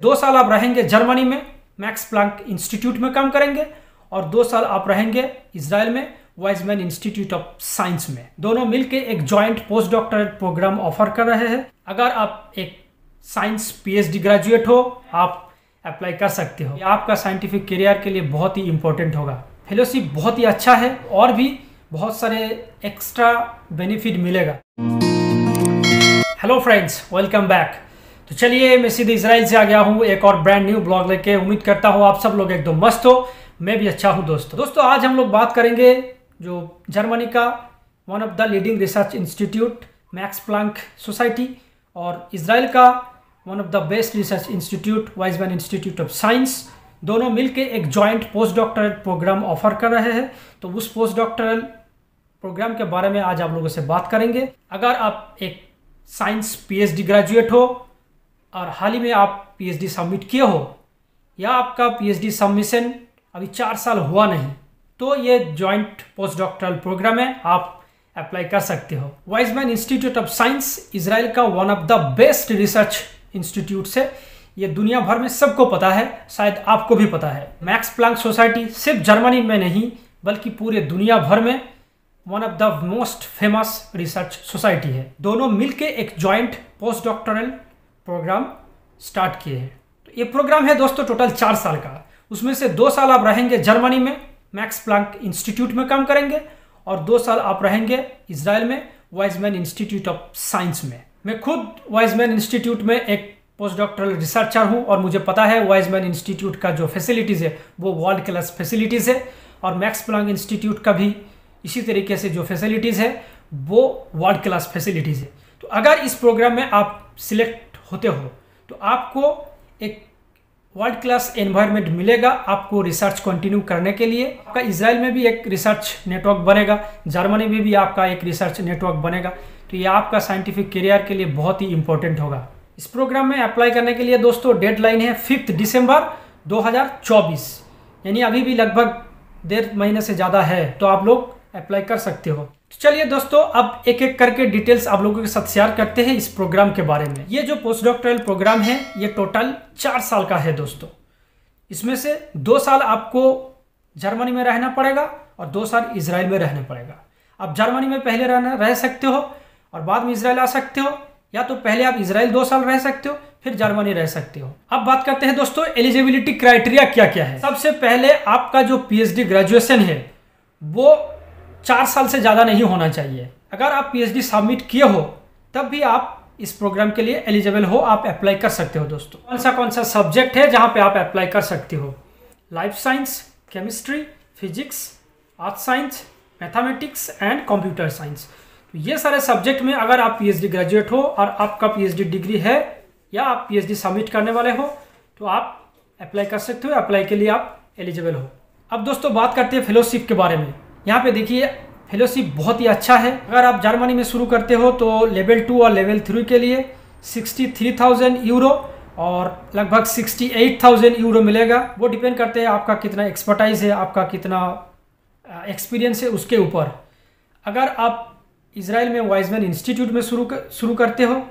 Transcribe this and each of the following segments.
दो साल आप रहेंगे जर्मनी में, मैक्स प्लांक इंस्टीट्यूट में काम करेंगे, और दो साल आप रहेंगे इसराइल में, वाइजमैन इंस्टीट्यूट ऑफ़ साइंस में। दोनों मिलकर एक joint post doctorate program offer कर रहे हैं। अगर आप एक साइंस पीएचडी ग्रेजुएट हो, आप अप्लाई कर सकते हो। आपका साइंटिफिक करियर के लिए बहुत ही इंपॉर्टेंट होगा। फेलोशिप बहुत ही अच्छा है, और भी बहुत सारे एक्स्ट्रा बेनिफिट मिलेगा। Hello friends, welcome back. तो चलिए, मैं सीधे इसराइल से आ गया हूँ एक और ब्रांड न्यू ब्लॉग लेके। उम्मीद करता हूँ आप सब लोग एकदम मस्त हो। मैं भी अच्छा हूँ दोस्तों। दोस्तों, आज हम लोग बात करेंगे जो जर्मनी का one of the leading research institute Max Planck society और इसराइल का one of the best research institute Weizmann institute of science दोनों मिलके एक joint post doctoral program offer कर रहे हैं। तो उस पोस्ट डॉक्टरल प्रोग्राम के बारे में आज आप लोगों से बात करेंगे। अगर आप एक साइंस पीएचडी ग्रेजुएट हो और हाल ही में आप पीएचडी सबमिट किए हो, या आपका पीएचडी सबमिशन अभी चार साल हुआ नहीं तो ये जॉइंट पोस्ट डॉक्टरल प्रोग्राम है, आप अप्लाई कर सकते हो। Weizmann institute of science Israel का one of the best research institute से ये दुनिया भर में सबको पता है, शायद आपको भी पता है। मैक्स प्लांक सोसाइटी सिर्फ़ जर्मनी में नहीं, बल्कि पूरे दुनिया भर में one of the most famous research society है। दोनों मिलके एक joint post doctoral program start किए हैं। तो ये प्रोग्राम है दोस्तों टोटल चार साल का। उसमें से दो साल आप रहेंगे जर्मनी में मैक्स प्लांक इंस्टीट्यूट में काम करेंगे, और दो साल आप रहेंगे इसराइल में वाइजमैन इंस्टीट्यूट ऑफ़ साइंस में। मैं खुद वाइजमैन इंस्टीट्यूट में एक पोस्ट डॉक्टरल रिसर्चर हूँ, और मुझे पता है वाइजमैन इंस्टीट्यूट का जो फैसिलिटीज़ है, वो वर्ल्ड क्लास फैसिलिटीज़ है, और मैक्स प्लांक इंस्टीट्यूट का भी इसी तरीके से जो फैसिलिटीज़ है, वो वर्ल्ड क्लास फैसिलिटीज़ है। तो अगर इस प्रोग्राम में आप सिलेक्ट होते हो तो आपको एक वर्ल्ड क्लास एनवायरनमेंट मिलेगा आपको रिसर्च कंटिन्यू करने के लिए। आपका इसराइल में भी एक रिसर्च नेटवर्क बनेगा जर्मनी में भी आपका एक रिसर्च नेटवर्क बनेगा। तो ये आपका साइंटिफिक करियर के लिए बहुत ही इंपॉर्टेंट होगा। इस प्रोग्राम में अप्लाई करने के लिए दोस्तों डेडलाइन है फिफ्थ दिसंबर 2024 यानी अभी भी लगभग डेढ़ महीने से ज़्यादा है तो आप लोग अप्लाई कर सकते हो। चलिए दोस्तों, अब एक एक करके डिटेल्स आप लोगों के साथ शेयर करते हैं इस प्रोग्राम के बारे में। ये जो पोस्ट डॉक्टरल प्रोग्राम है, ये टोटल चार साल का है दोस्तों। इसमें से दो साल आपको जर्मनी में रहना पड़ेगा और दो साल इसराइल में रहना पड़ेगा। आप जर्मनी में पहले रहना, रह सकते हो और बाद में इसराइल आ सकते हो, या तो पहले आप इसराइल दो साल रह सकते हो, फिर जर्मनी रह सकते हो। अब बात करते हैं दोस्तों एलिजिबिलिटी क्राइटेरिया क्या क्या है? सबसे पहले आपका जो पीएचडी ग्रेजुएशन है, वो चार साल से ज़्यादा नहीं होना चाहिए। अगर आप पीएचडी सबमिट किए हो, तब भी आप इस प्रोग्राम के लिए एलिजिबल हो, आप अप्लाई कर सकते हो दोस्तों। कौन सा कौन सा सब्जेक्ट है जहाँ पे आप अप्लाई कर सकते हो? Life science chemistry physics earth science mathematics and computer science तो ये सारे सब्जेक्ट में अगर आप पीएचडी ग्रेजुएट हो और आपका पीएचडी डिग्री है या आप पीएचडी सबमिट करने वाले हो तो आप अप्लाई कर सकते हो अप्लाई के लिए आप एलिजिबल हो। अब दोस्तों बात करते हैं फेलोशिप के बारे में। यहाँ पे देखिए फेलोशिप बहुत ही अच्छा है। अगर आप जर्मनी में शुरू करते हो तो लेवल टू और लेवल थ्री के लिए सिक्सटी थ्री थाउज़ेंड यूरो और लगभग सिक्सटी एट थाउज़ेंड यूरो मिलेगा। वो डिपेंड करते हैं आपका कितना एक्सपर्टाइज है आपका कितना एक्सपीरियंस है उसके ऊपर। अगर आप इसराइल में वाइजमैन इंस्टीट्यूट में शुरू कर, शुरू करते हो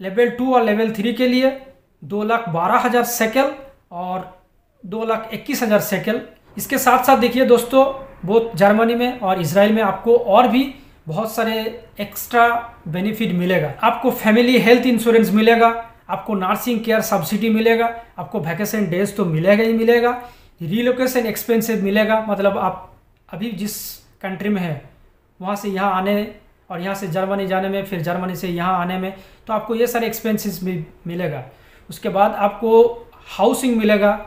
लेवल टू और लेवल थ्री के लिए दो लाख बारह हज़ार सेकल और दो लाख इक्कीस हज़ार सेकल इसके साथ साथ देखिए दोस्तों बोथ जर्मनी में और इसराइल में आपको और भी बहुत सारे एक्स्ट्रा बेनिफिट मिलेगा। आपको फैमिली हेल्थ इंश्योरेंस मिलेगा, आपको नर्सिंग केयर सब्सिडी मिलेगा, आपको वैकेशन डेज़ तो मिलेगा ही मिलेगा रीलोकेशन एक्सपेंसिव मिलेगा। मतलब आप अभी जिस कंट्री में है, वहाँ से यहाँ आने और यहाँ से जर्मनी जाने में, फिर जर्मनी से यहाँ आने में तो आपको ये सारे एक्सपेंसेस भी मिलेगा। उसके बाद आपको हाउसिंग मिलेगा,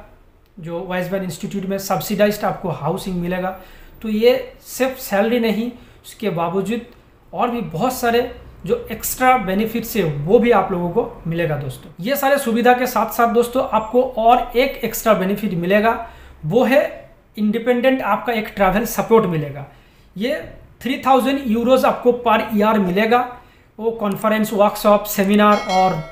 जो वाइजमैन इंस्टीट्यूट में सब्सिडाइज्ड आपको हाउसिंग मिलेगा। तो ये सिर्फ़ सैलरी नहीं, उसके बावजूद और भी बहुत सारे जो एक्स्ट्रा बेनिफिट्स है, वो भी आप लोगों को मिलेगा दोस्तों। ये सारे सुविधा के साथ साथ दोस्तों, आपको और एक एक्स्ट्रा बेनिफिट मिलेगा, वो है इंडिपेंडेंट आपका एक ट्रैवल सपोर्ट मिलेगा। ये थ्री थाउज़ेंड यूरोज आपको पर ईयर मिलेगा, वो कॉन्फ्रेंस वर्कशॉप सेमिनार और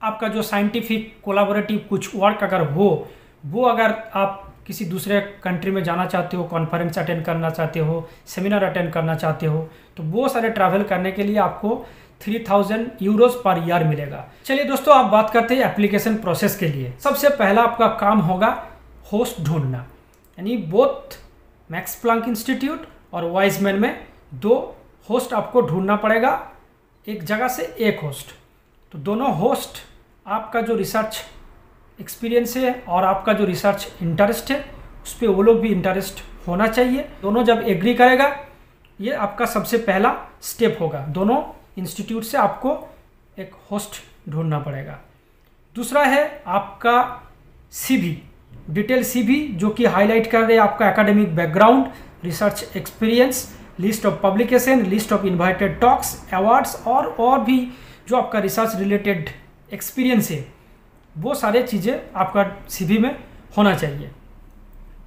आपका जो साइंटिफिक कोलाबोरेटिव कुछ वर्क अगर हो, वो अगर आप किसी दूसरे कंट्री में जाना चाहते हो कॉन्फ्रेंस अटेंड करना चाहते हो सेमिनार अटेंड करना चाहते हो तो वो सारे ट्रैवल करने के लिए आपको three thousand euros per year मिलेगा। चलिए दोस्तों आप बात करते हैं एप्लीकेशन प्रोसेस के लिए। सबसे पहला आपका काम होगा होस्ट ढूंढना। यानी बोथ मैक्स प्लांक इंस्टीट्यूट और वाइजमैन में दो होस्ट आपको ढूंढना पड़ेगा, एक जगह से एक होस्ट तो दोनों होस्ट आपका जो रिसर्च एक्सपीरियंस है और आपका जो रिसर्च इंटरेस्ट है, उस पर वो लोग भी इंटरेस्ट होना चाहिए। दोनों जब एग्री करेगा, ये आपका सबसे पहला स्टेप होगा। दोनों इंस्टीट्यूट से आपको एक होस्ट ढूंढना पड़ेगा। दूसरा है आपका सीवी डिटेल सीवी जो कि हाईलाइट कर रहे आपका academic background research experience list of publication list of invited talks awards और और भी जो आपका रिसर्च रिलेटेड एक्सपीरियंस है। वो सारे चीज़ें आपका सीवी में होना चाहिए।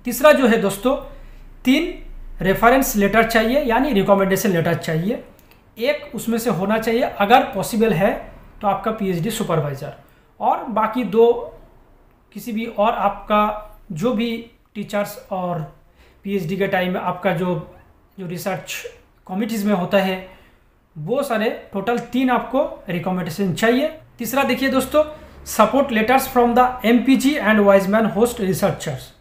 तीसरा जो है दोस्तों, तीन रेफरेंस लेटर चाहिए, यानी रिकमेंडेशन लेटर चाहिए। एक उसमें से होना चाहिए, अगर पॉसिबल है तो आपका पीएचडी सुपरवाइज़र और बाकी दो, किसी भी और आपका जो भी टीचर्स और पीएचडी के टाइम में आपका जो जो रिसर्च कमिटीज़ में होता है, वो सारे टोटल तीन आपको रिकमेंडेशन चाहिए। तीसरा देखिए दोस्तों support letters from the M P G and Weizmann host researchers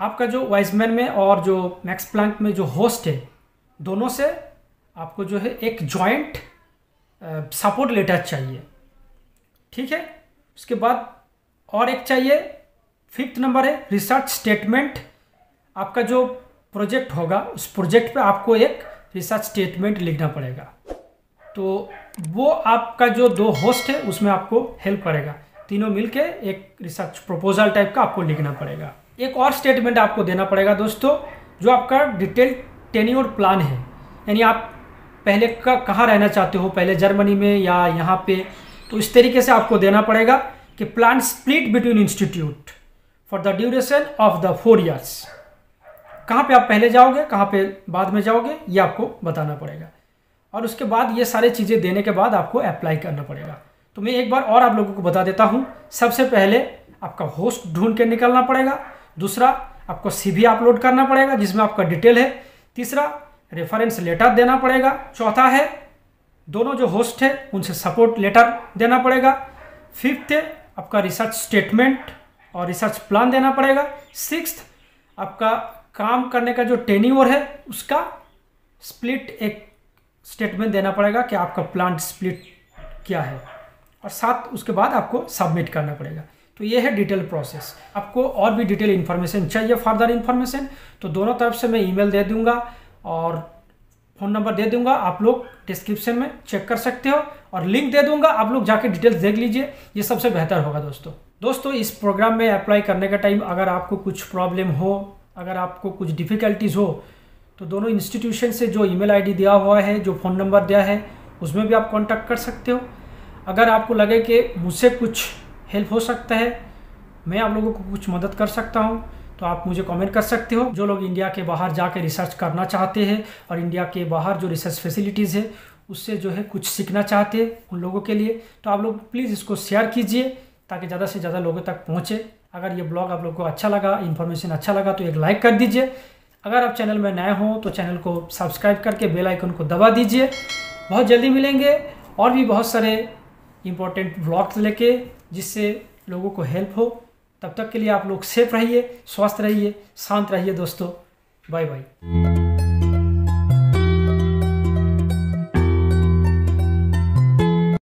आपका जो वाइजमैन में और जो मैक्स प्लांट में जो होस्ट है, दोनों से आपको जो है एक जॉइंट सपोर्ट लेटर चाहिए। ठीक है? उसके बाद और एक चाहिए। फिफ्थ नंबर है रिसर्च स्टेटमेंट आपका जो प्रोजेक्ट होगा, उस प्रोजेक्ट पे आपको एक रिसर्च स्टेटमेंट लिखना पड़ेगा। तो वो आपका जो दो होस्ट है, उसमें आपको हेल्प करेगा। तीनों मिलके एक रिसर्च प्रपोजल टाइप का आपको लिखना पड़ेगा। एक और स्टेटमेंट आपको देना पड़ेगा दोस्तों, जो आपका डिटेल टेन्योर प्लान है। यानी आप पहले का, कहाँ रहना चाहते हो? पहले जर्मनी में या यहाँ पे? तो इस तरीके से आपको देना पड़ेगा कि plan split between institute for the duration of the four years कहाँ पे आप पहले जाओगे, कहाँ पे बाद में जाओगे, ये आपको बताना पड़ेगा। और उसके बाद ये सारी चीज़ें देने के बाद आपको अप्लाई करना पड़ेगा। तो मैं एक बार और आप लोगों को बता देता हूँ, सबसे पहले आपका होस्ट ढूंढ के निकलना पड़ेगा, दूसरा आपको सी अपलोड करना पड़ेगा, जिसमें आपका डिटेल है, तीसरा रेफरेंस लेटर देना पड़ेगा, चौथा है, दोनों जो होस्ट है, उनसे सपोर्ट लेटर देना पड़ेगा फिफ्थ है, आपका रिसर्च स्टेटमेंट और रिसर्च प्लान देना पड़ेगा सिक्स आपका काम करने का जो टेन्यूर है, उसका स्प्लिट एक स्टेटमेंट देना पड़ेगा कि आपका प्लांट स्प्लिट क्या है। और साथ उसके बाद आपको सबमिट करना पड़ेगा। तो ये है डिटेल प्रोसेस आपको और भी डिटेल इन्फॉर्मेशन चाहिए फर्दर इन्फॉर्मेशन तो दोनों तरफ़ से मैं ईमेल दे दूँगा और फ़ोन नंबर दे दूँगा। आप लोग डिस्क्रिप्शन में चेक कर सकते हो और लिंक दे दूँगा। आप लोग जाके डिटेल्स देख लीजिए। ये सबसे बेहतर होगा दोस्तों। दोस्तों, इस प्रोग्राम में अप्लाई करने का टाइम अगर आपको कुछ प्रॉब्लम हो, अगर आपको कुछ डिफ़िकल्टीज़ हो तो दोनों इंस्टीट्यूशन से जो ईमेल आईडी दिया हुआ है, जो फ़ोन नंबर दिया है, उसमें भी आप कांटेक्ट कर सकते हो। अगर आपको लगे कि मुझसे कुछ हेल्प हो सकता है, मैं आप लोगों को कुछ मदद कर सकता हूँ तो आप मुझे कमेंट कर सकते हो। जो लोग इंडिया के बाहर जाके रिसर्च करना चाहते हैं और इंडिया के बाहर जो रिसर्च फैसिलिटीज़ है, उससे जो है कुछ सीखना चाहते हैं उन लोगों के लिए तो आप लोग प्लीज़ इसको शेयर कीजिए, ताकि ज़्यादा से ज़्यादा लोगों तक पहुँचे। अगर ये ब्लॉग आप लोग को अच्छा लगा इन्फॉर्मेशन अच्छा लगा तो एक लाइक कर दीजिए। अगर आप चैनल में नए हों तो चैनल को सब्सक्राइब करके बेल आइकन को दबा दीजिए। बहुत जल्दी मिलेंगे और भी बहुत सारे इम्पोर्टेंट ब्लॉग्स लेके जिससे लोगों को हेल्प हो। तब तक के लिए आप लोग सेफ़ रहिए, स्वस्थ रहिए, शांत रहिए दोस्तों। Bye bye